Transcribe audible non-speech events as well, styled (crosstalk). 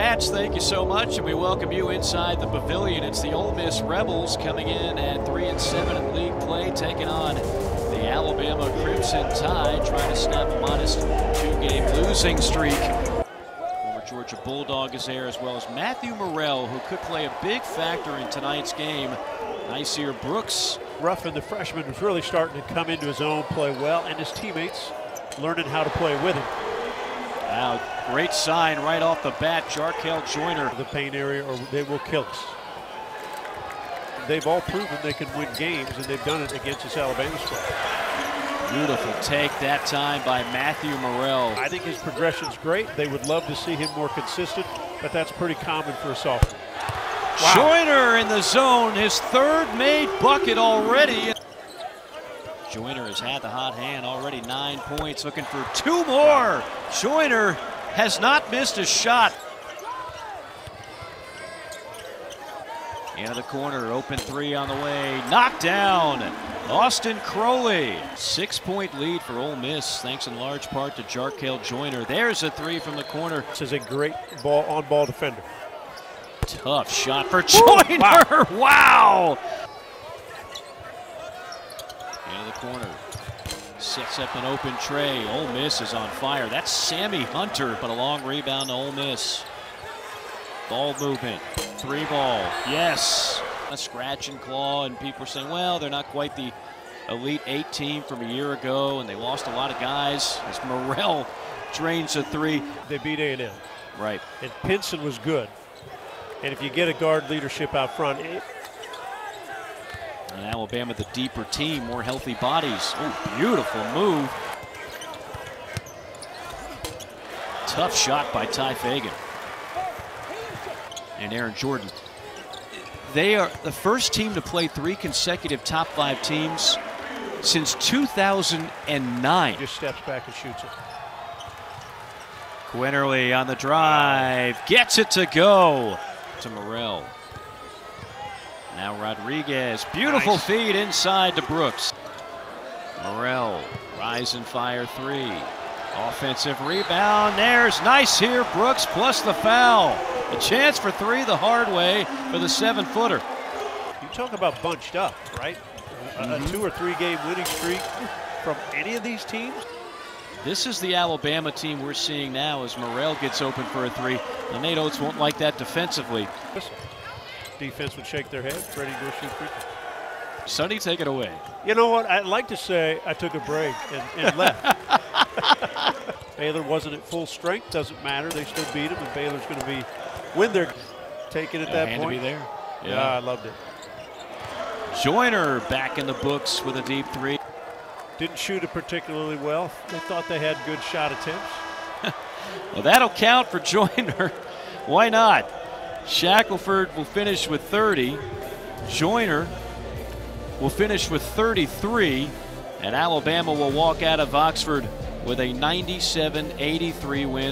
Pats, thank you so much, and we welcome you inside the pavilion. It's the Ole Miss Rebels coming in at three and seven in league play, taking on the Alabama Crimson Tide, trying to snap a modest two-game losing streak. Former Georgia Bulldog is there, as well as Matthew Murrell, who could play a big factor in tonight's game. Nysier Brooks. Ruffin, the freshman, was really starting to come into his own, play well, and his teammates learning how to play with him. Wow, great sign right off the bat, Jarkel Joiner. The paint area, or they will kill us. They've all proven they can win games, and they've done it against this Alabama squad. Beautiful take that time by Matthew Murrell. I think his progression's great. They would love to see him more consistent, but that's pretty common for a sophomore. Wow. Joiner in the zone, his third made bucket already. Joiner has had the hot hand already, nine points, looking for two more. Joiner has not missed a shot. Into the corner, open three on the way, knocked down. Austin Crowley, six-point lead for Ole Miss, thanks in large part to Jarkel Joiner. There's a three from the corner. This is a great ball on-ball defender. Tough shot for Joiner. Wow. (laughs) wow. Into the corner. Sets up an open tray. Ole Miss is on fire. That's Sammy Hunter, but a long rebound to Ole Miss. Ball movement. Three ball. Yes. A scratch and claw, and people are saying, well, they're not quite the Elite Eight team from a year ago, and they lost a lot of guys. As (laughs) Murrell drains a three. They beat A&M. Right. And Pinson was good. And if you get a guard leadership out front, it, and Alabama, the deeper team, more healthy bodies. Oh, beautiful move. Tough shot by Tye Fagan. And Aaron Jordan. They are the first team to play three consecutive top five teams since 2009. Just steps back and shoots it. Quinerly on the drive, gets it to go to Murrell. Now Rodriguez, beautiful nice. feed inside to Brooks. Murrell, rise and fire three. Offensive rebound, there's nice here, Brooks plus the foul. A chance for three the hard way for the seven footer. You talk about bunched up, right? A, mm -hmm. a two or three game winning streak from any of these teams. This is the Alabama team we're seeing now as Murrell gets open for a three. The Nate Oats won't like that defensively. Defense would shake their head. Freddie go shoot free Sonny, take it away. You know what? I'd like to say I took a break and, and left. (laughs) Baylor wasn't at full strength. Doesn't matter. They still beat them, and Baylor's going to be when they're taking at yeah, that point. To be there. Yeah. yeah, I loved it. Joiner back in the books with a deep three. Didn't shoot it particularly well. They thought they had good shot attempts. (laughs) well, that'll count for Joiner. Why not? Shackelford will finish with 30. Joiner will finish with 33. And Alabama will walk out of Oxford with a 97 83 win.